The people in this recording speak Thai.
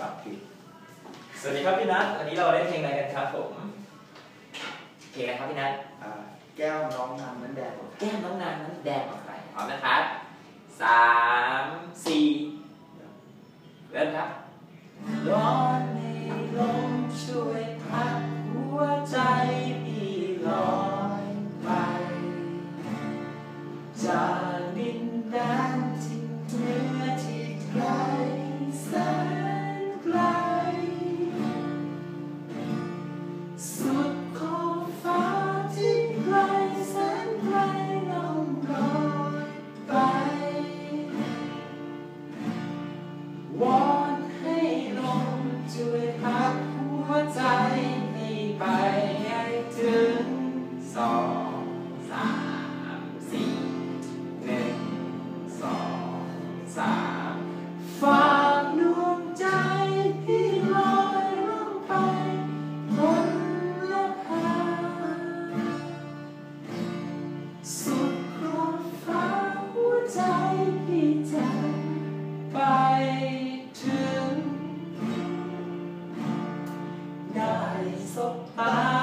กับผิด สวัสดีครับพี่นัทวันนี้เราเล่นเพลงอะไรกันครับผมเพลงอะไรครับพี่นัทแก้วน้องนางนั้นแดงกว่าแก้วน้องนางนั้นแดงกว่าใครพร้อมนะครับสามสี่เริ่มครับร้อนในลมช่วยพัดหัวใจพี่ลอยไปจากดินแดน sopa.